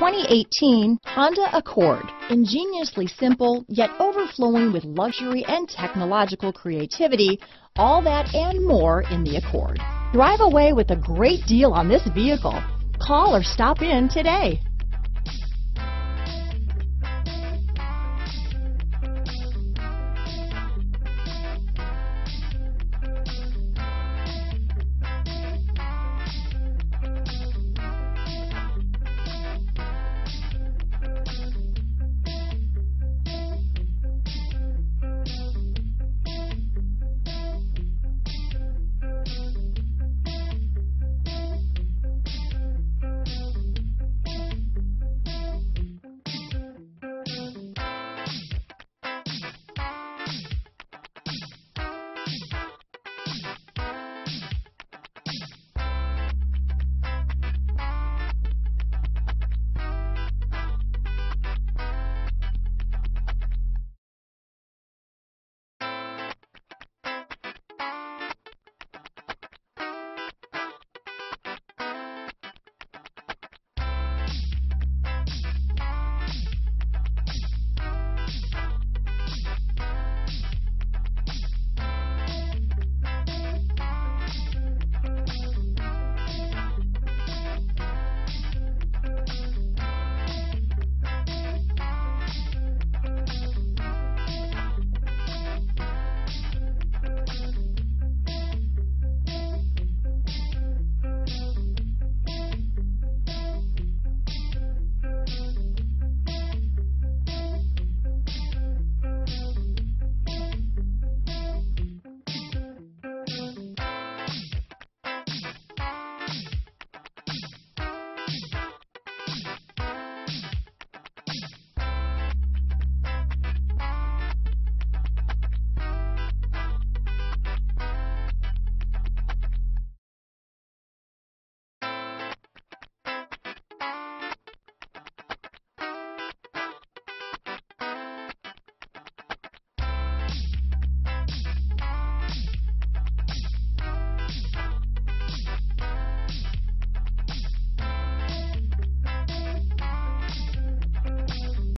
2018 Honda Accord. Ingeniously simple, yet overflowing with luxury and technological creativity. All that and more in the Accord. Drive away with a great deal on this vehicle. Call or stop in today.